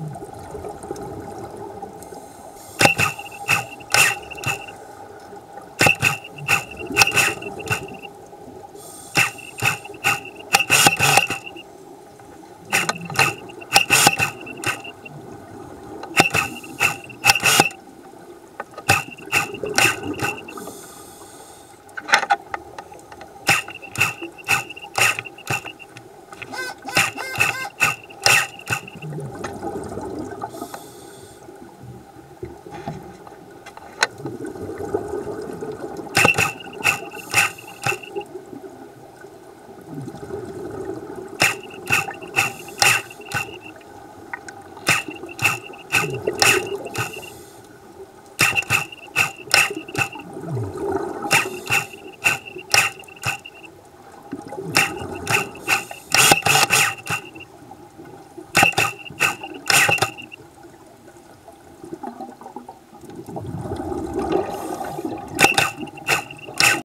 you